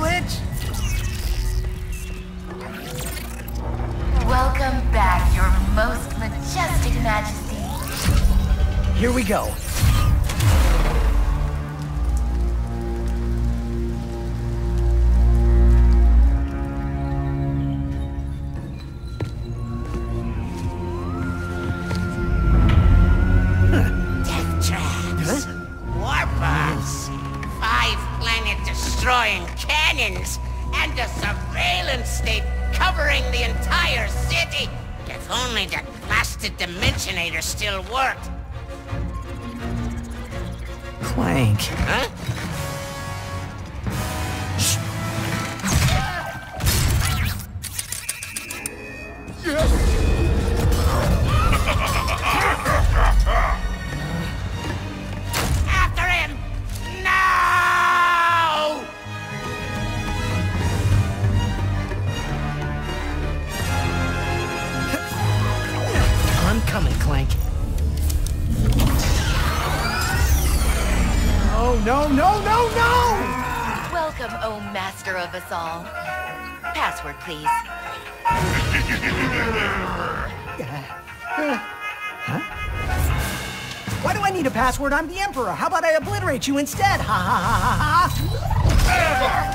bitch! Welcome back, your most majestic majesty. Here we go. Planet-destroying cannons. And a surveillance state covering the entire city. If only that blasted Dimensionator still worked. Clank. Huh? After No, no, no, no! Welcome, oh master of us all. Password, please. Why do I need a password? I'm the Emperor. How about I obliterate you instead? Ha ha ha ha ha!